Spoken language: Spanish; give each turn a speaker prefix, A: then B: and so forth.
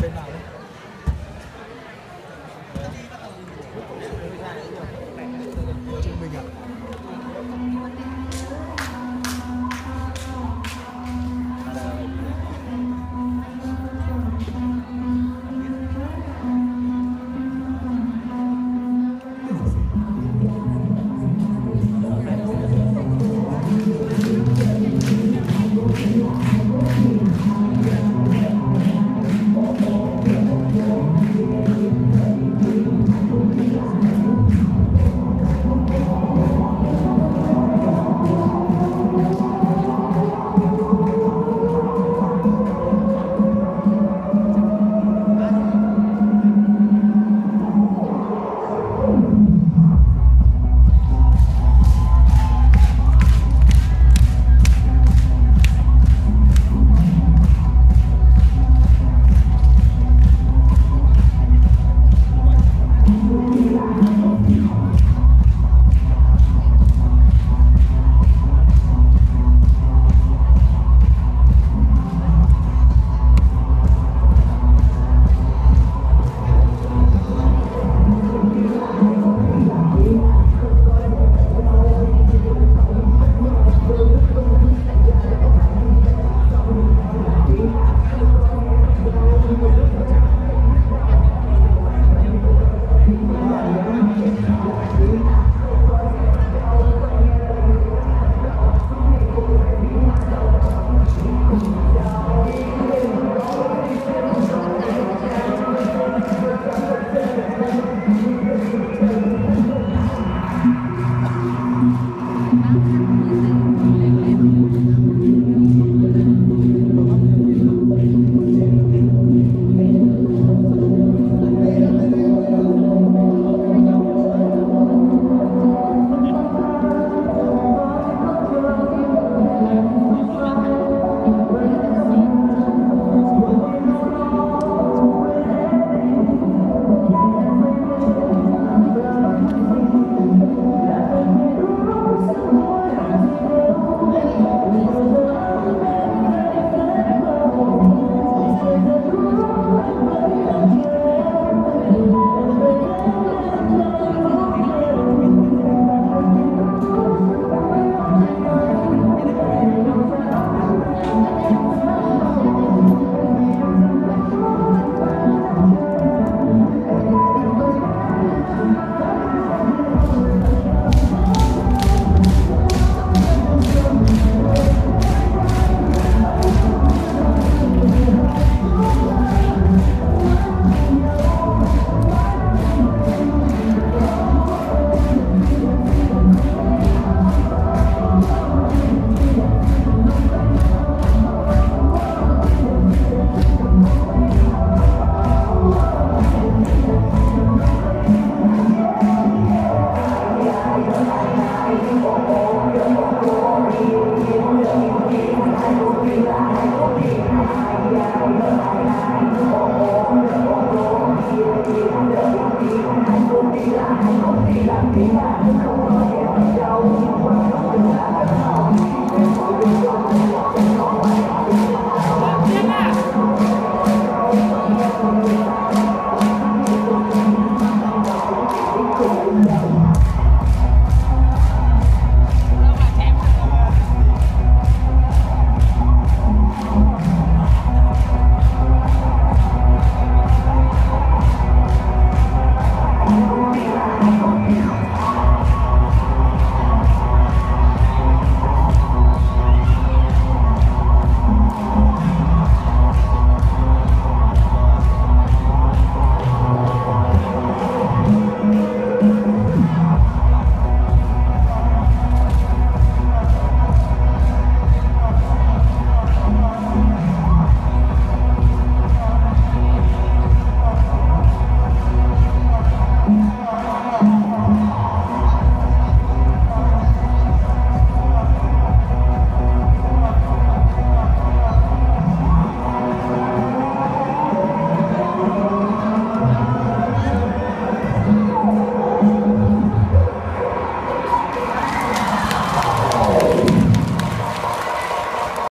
A: penal. Hãy subscribe cho kênh